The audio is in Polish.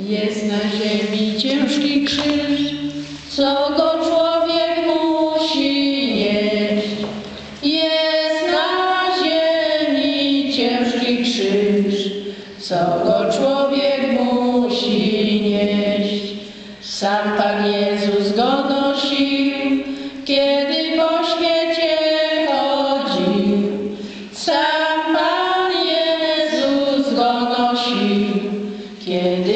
Jest na ziemi ciężki krzyż, co go człowiek musi nieść. Jest na ziemi ciężki krzyż, co go człowiek musi nieść. Sam Pan Jezus go nosił, kiedy po świecie chodził. Sam Pan Jezus go nosił, kiedy